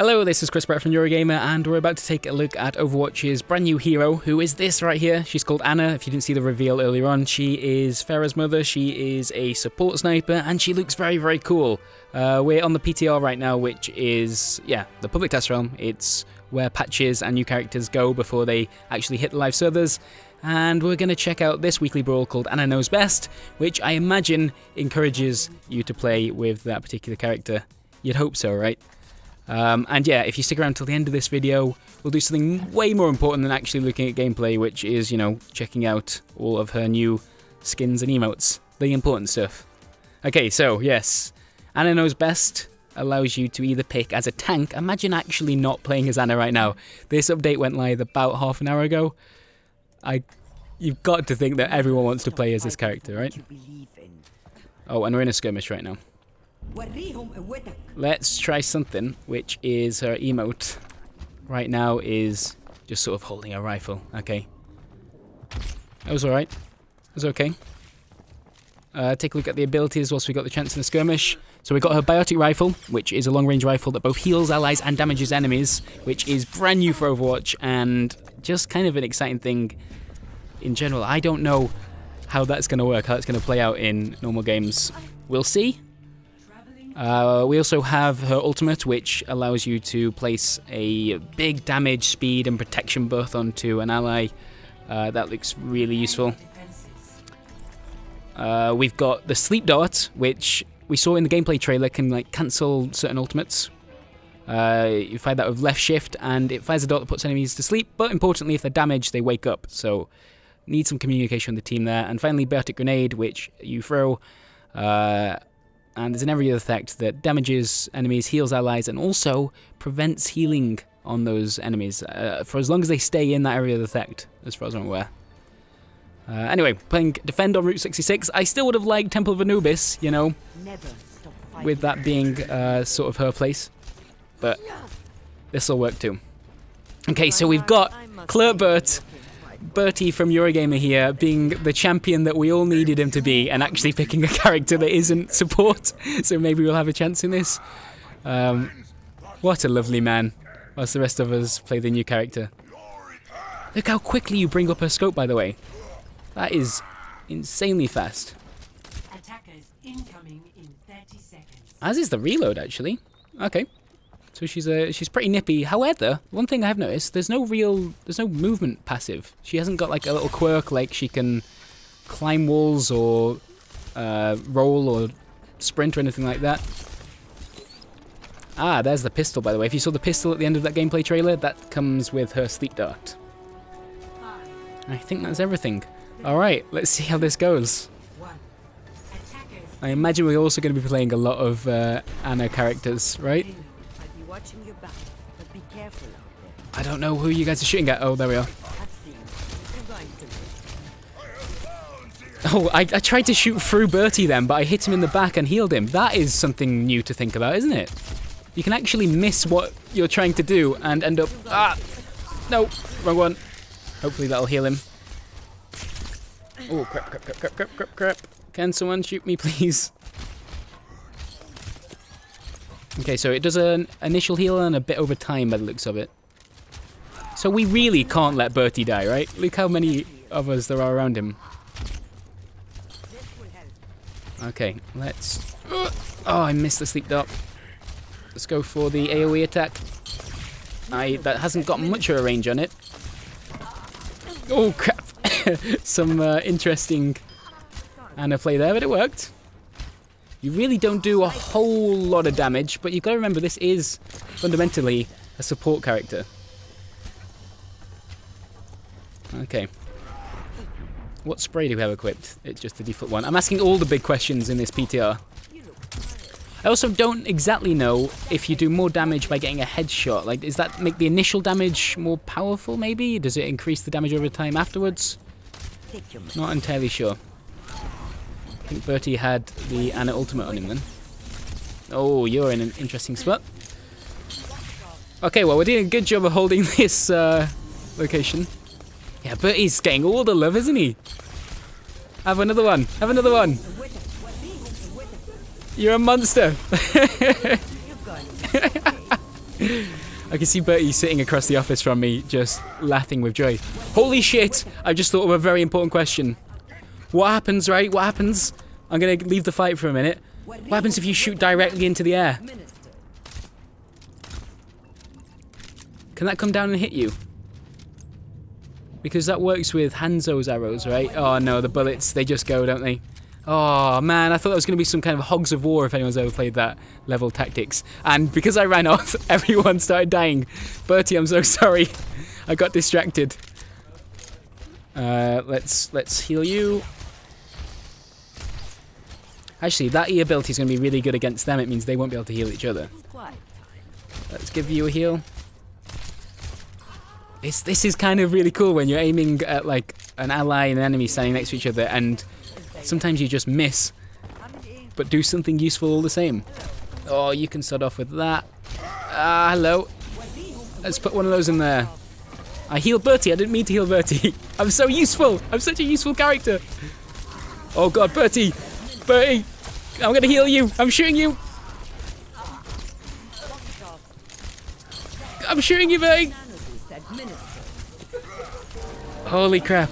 Hello, this is Chris Bratt from Eurogamer, and we're about to take a look at Overwatch's brand new hero, who is this right here. She's called Ana, if you didn't see the reveal earlier on. She is Pharah's mother, she is a support sniper, and she looks very, very cool. Uh, we're on the PTR right now, which is, yeah, the public test realm. It's where patches and new characters go before they actually hit the live servers. And we're going to check out this weekly brawl called Ana Knows Best, which I imagine encourages you to play with that particular character. You'd hope so, right? Um, and yeah, if you stick around till the end of this video, we'll do something way more important than actually looking at gameplay, which is, you know, checking out all of her new skins and emotes. The important stuff. Okay, so, yes. Ana Knows Best allows you to either pick as a tank. Imagine actually not playing as Ana right now. This update went live about half an hour ago. I, You've got to think that everyone wants to play as this character, right? Oh, and we're in a skirmish right now. Let's try something, which is her emote. Right now is just sort of holding a rifle. Okay. That was alright. That was okay. Uh, take a look at the abilities whilst we got the chance in the skirmish. So we got her biotic rifle, which is a long-range rifle that both heals allies and damages enemies, which is brand new for Overwatch and just kind of an exciting thing in general. I don't know how that's going to work, how it's going to play out in normal games. We'll see. Uh, we also have her ultimate, which allows you to place a big damage, speed, and protection buff onto an ally. Uh, that looks really useful. Uh, we've got the sleep dart, which we saw in the gameplay trailer can like cancel certain ultimates. Uh, you fire that with left shift, and it fires a dart that puts enemies to sleep. But importantly, if they're damaged, they wake up. So need some communication with the team there. And finally, biotic grenade, which you throw. Uh, and there's an area effect that damages enemies, heals allies, and also prevents healing on those enemies. Uh, for as long as they stay in that area of effect, as far as I'm aware. Uh, anyway, playing Defend on Route 66, I still would have liked Temple of Anubis, you know, with that being uh, sort of her place, but this will work too. Okay, so we've got Clertbert Bertie from Eurogamer here being the champion that we all needed him to be and actually picking a character that isn't support. So maybe we'll have a chance in this. Um, what a lovely man. Whilst the rest of us play the new character. Look how quickly you bring up her scope, by the way. That is insanely fast. As is the reload, actually. Okay. So she's a she's pretty nippy. However, one thing I have noticed, there's no real there's no movement passive. She hasn't got like a little quirk like she can climb walls or uh, roll or sprint or anything like that. Ah, there's the pistol by the way. If you saw the pistol at the end of that gameplay trailer, that comes with her sleep dart. I think that's everything. Alright, let's see how this goes. I imagine we're also going to be playing a lot of uh, Ana characters, right? Watching your back, but be careful out there. I don't know who you guys are shooting at. Oh, there we are. Oh, I, I tried to shoot through Bertie then, but I hit him in the back and healed him. That is something new to think about, isn't it? You can actually miss what you're trying to do and end up... Ah! No, wrong one. Hopefully that'll heal him. Oh, crap, crap, crap, crap, crap, crap, crap. Can someone shoot me, please? Okay, so it does an initial heal and a bit over time by the looks of it. So we really can't let Bertie die, right? Look how many of us there are around him. Okay, let's... Oh, I missed the sleep dart. Let's go for the AoE attack. I That hasn't got much of a range on it. Oh, crap. Some uh, interesting Ana play there, but it worked. You really don't do a whole lot of damage, but you've got to remember this is fundamentally a support character. Okay. What spray do we have equipped? It's just the default one. I'm asking all the big questions in this PTR. I also don't exactly know if you do more damage by getting a headshot. Like, does that make the initial damage more powerful, maybe? Does it increase the damage over time afterwards? Not entirely sure think Bertie had the Ana ultimate on him then. Oh, you're in an interesting spot. Okay, well, we're doing a good job of holding this uh, location. Yeah, Bertie's getting all the love, isn't he? Have another one. Have another one. You're a monster. I can see Bertie sitting across the office from me, just laughing with joy. Holy shit! I just thought of a very important question. What happens, right? What happens? I'm gonna leave the fight for a minute. What happens if you shoot directly into the air? Can that come down and hit you? Because that works with Hanzo's arrows, right? Oh no, the bullets, they just go, don't they? Oh man, I thought that was going to be some kind of Hogs of War if anyone's ever played that level tactics. And because I ran off, everyone started dying. Bertie, I'm so sorry. I got distracted. Uh, let's let's heal you. Actually, that E ability is going to be really good against them. It means they won't be able to heal each other. Let's give you a heal. This this is kind of really cool when you're aiming at like an ally and an enemy standing next to each other, and sometimes you just miss, but do something useful all the same. Oh, you can start off with that. Ah, hello. Let's put one of those in there. I healed Bertie. I didn't mean to heal Bertie. I'm so useful. I'm such a useful character. Oh god, Bertie. Bertie. I'm gonna heal you. I'm shooting you. I'm shooting you, Bertie. Holy crap.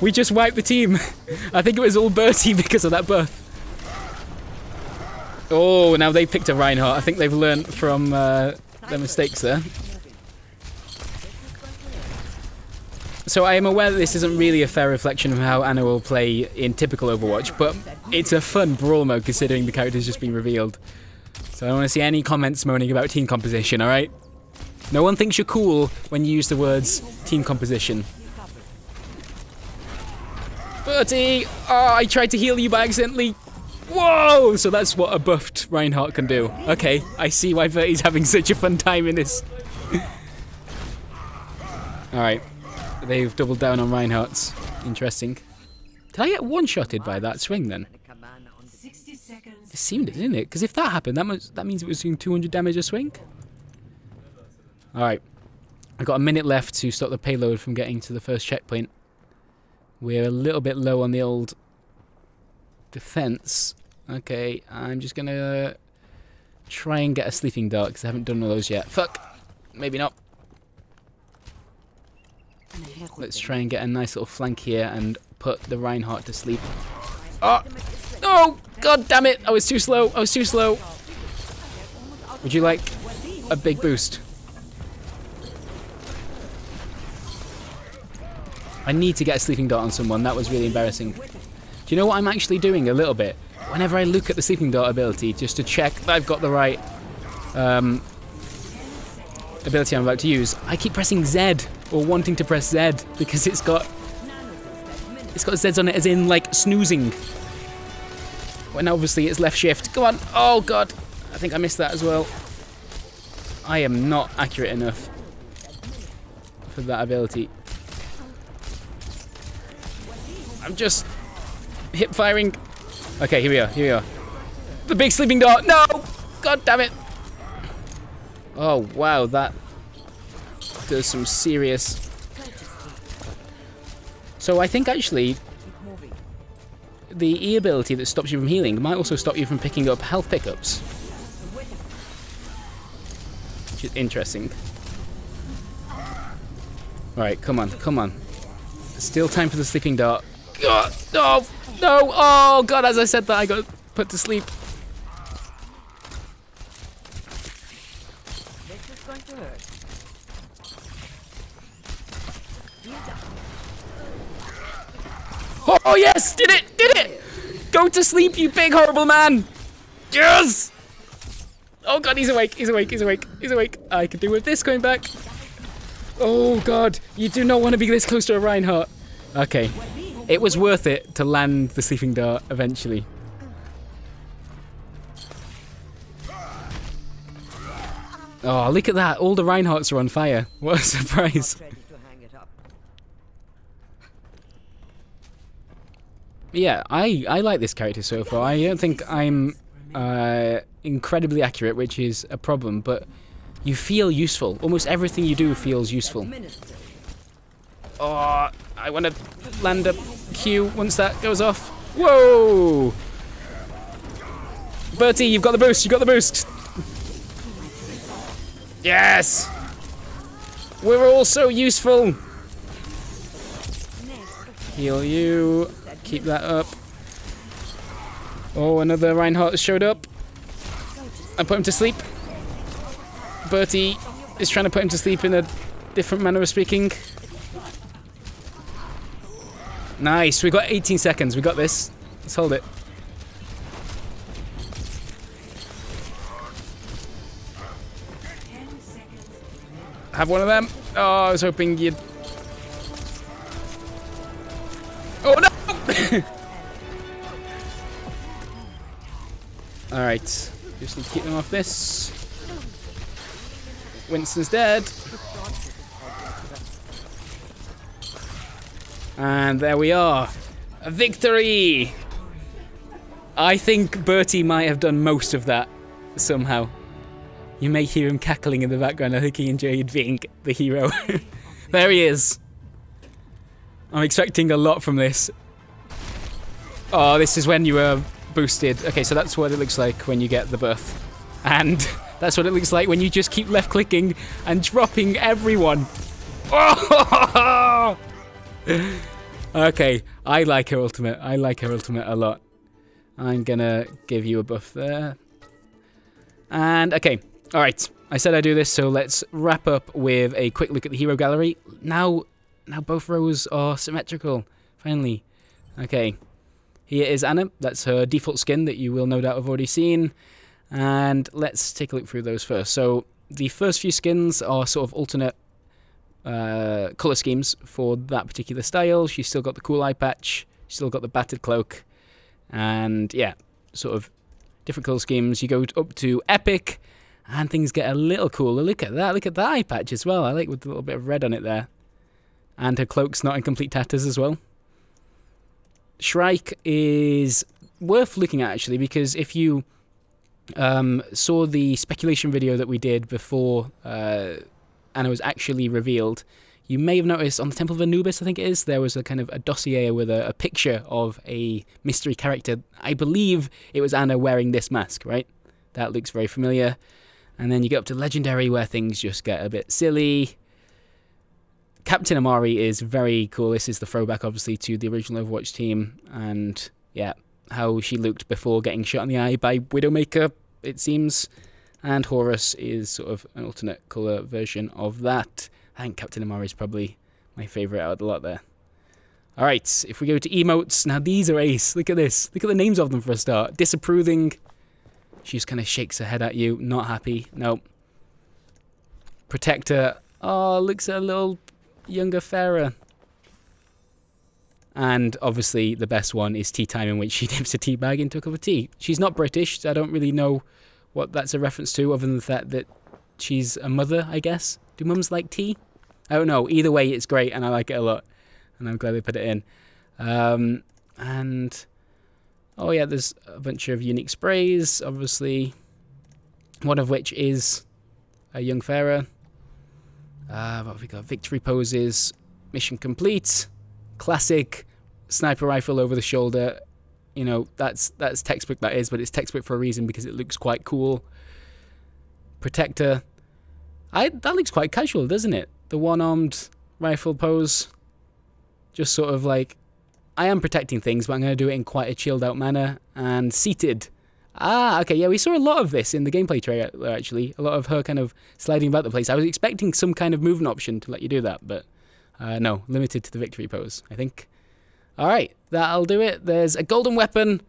We just wiped the team. I think it was all Bertie because of that buff. Oh, now they picked a Reinhardt. I think they've learned from uh, their mistakes there. So I am aware that this isn't really a fair reflection of how Ana will play in typical Overwatch, but it's a fun brawl mode considering the character's just been revealed. So I don't want to see any comments moaning about team composition, alright? No one thinks you're cool when you use the words team composition. Bertie! Oh, I tried to heal you by accidentally. Whoa! So that's what a buffed Reinhardt can do. Okay, I see why Bertie's having such a fun time in this. Alright, they've doubled down on Reinhardt's. Interesting. Did I get one-shotted by that swing then? It seemed it, didn't it? Because if that happened, that, must, that means it was doing 200 damage a swing. Alright, I've got a minute left to stop the payload from getting to the first checkpoint. We're a little bit low on the old defense. Okay, I'm just gonna try and get a sleeping dart because I haven't done one of those yet. Fuck! Maybe not. Let's try and get a nice little flank here and put the Reinhardt to sleep. Oh! Oh! God damn it! I was too slow. I was too slow. Would you like a big boost? I need to get a sleeping dart on someone. That was really embarrassing. Do you know what I'm actually doing a little bit? Whenever I look at the sleeping dart ability, just to check that I've got the right um, ability I'm about to use, I keep pressing Z or wanting to press Z because it's got it's got Z's on it as in like snoozing. When obviously it's left shift. Come on. Oh god. I think I missed that as well. I am not accurate enough for that ability. I'm just hip firing. Okay, here we are. Here we are. The big sleeping dart. No! God damn it. Oh, wow. That does some serious... So I think actually the E ability that stops you from healing might also stop you from picking up health pickups. Which is interesting. Alright, come on, come on. Still time for the sleeping dart. God, no, no, oh god, as I said that, I got put to sleep. Oh, yes, did it, did it! Go to sleep, you big horrible man! Yes! Oh god, he's awake, he's awake, he's awake, he's awake. I can do with this going back. Oh god, you do not want to be this close to a Reinhardt. Okay, it was worth it to land the sleeping dart eventually. Oh, look at that. All the Reinhardts are on fire. What a surprise. Yeah, I, I like this character so far. I don't think I'm uh, incredibly accurate, which is a problem, but you feel useful. Almost everything you do feels useful. Oh, I want to land a Q once that goes off. Whoa! Bertie, you've got the boost, you've got the boost. Yes! We're all so useful! Heal you. Keep that up. Oh, another Reinhardt showed up. I put him to sleep. Bertie is trying to put him to sleep in a different manner of speaking. Nice, we got 18 seconds. We got this. Let's hold it. Have one of them. Oh, I was hoping you'd... Alright. Just need to keep them off this. Winston's dead. And there we are. A victory! I think Bertie might have done most of that somehow. You may hear him cackling in the background. I think he enjoyed being the hero. there he is. I'm expecting a lot from this. Oh, this is when you were boosted. Okay, so that's what it looks like when you get the buff. And that's what it looks like when you just keep left clicking and dropping everyone. Oh! okay, I like her ultimate. I like her ultimate a lot. I'm gonna give you a buff there. And, okay, alright. I said I'd do this, so let's wrap up with a quick look at the hero gallery. Now, now both rows are symmetrical, finally. Okay, here is Ana. That's her default skin that you will no doubt have already seen. And let's take a look through those first. So the first few skins are sort of alternate uh, color schemes for that particular style. She's still got the cool eye patch, She's still got the battered cloak, and yeah, sort of different color schemes. You go up to epic, and things get a little cooler. Look at that! Look at that eye patch as well. I like with a little bit of red on it there, and her cloak's not in complete tatters as well. Shrike is worth looking at actually because if you um, saw the speculation video that we did before uh, Ana was actually revealed, you may have noticed on the Temple of Anubis, I think it is, there was a kind of a dossier with a, a picture of a mystery character. I believe it was Ana wearing this mask, right? That looks very familiar. And then you get up to Legendary where things just get a bit silly. Captain Amari is very cool. This is the throwback, obviously, to the original Overwatch team. And yeah, how she looked before getting shot in the eye by Widowmaker, it seems. And Horus is sort of an alternate colour version of that. I think Captain Amari is probably my favourite out of the lot there. Alright, if we go to emotes, now these are ace. Look at this. Look at the names of them for a start. Disapproving. She just kind of shakes her head at you. Not happy. Nope. Protector. Oh, looks a little younger Pharah. And obviously, the best one is tea time, in which she dips a tea bag into a cup of tea. She's not British, so I don't really know what that's a reference to, other than the fact that she's a mother, I guess. Do mums like tea? I don't know. Either way, it's great, and I like it a lot. And I'm glad they put it in. Um, and oh yeah, there's a bunch of unique sprays, obviously. One of which is a young Pharah. Uh, what have we got? Victory poses, mission complete, classic sniper rifle over the shoulder. You know, that's that's textbook that is, but it's textbook for a reason because it looks quite cool. Protector. I that looks quite casual, doesn't it? The one-armed rifle pose. Just sort of like I am protecting things, but I'm going to do it in quite a chilled out manner and seated. Ah, okay, yeah, we saw a lot of this in the gameplay trailer, actually. A lot of her kind of sliding about the place. I was expecting some kind of movement option to let you do that, but uh, no, limited to the victory pose, I think. Alright, that'll do it. There's a golden weapon,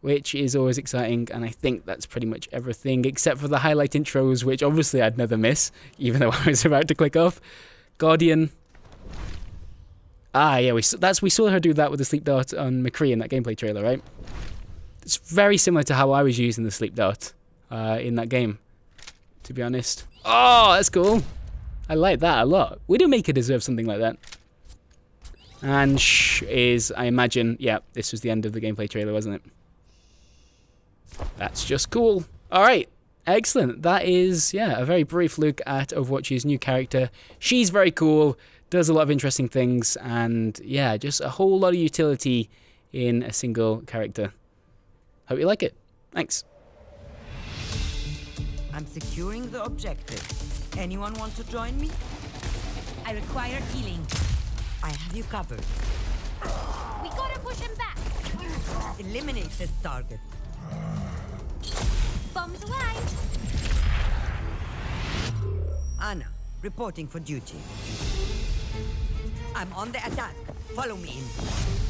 which is always exciting, and I think that's pretty much everything, except for the highlight intros, which obviously I'd never miss, even though I was about to click off. Guardian. Ah, yeah, we, that's, we saw her do that with the sleep dart on McCree in that gameplay trailer, right? It's very similar to how I was using the sleep dart uh, in that game, to be honest. Oh, that's cool. I like that a lot. Widowmaker deserves something like that. And shh is, I imagine, yeah, this was the end of the gameplay trailer, wasn't it? That's just cool. All right, excellent. That is, yeah, a very brief look at Overwatch's new character. She's very cool, does a lot of interesting things, and yeah, just a whole lot of utility in a single character. Hope you like it. Thanks. I'm securing the objective. Anyone want to join me? I require healing. I have you covered. We gotta push him back. Eliminate this target. Bombs away. Ana, reporting for duty. I'm on the attack. Follow me in.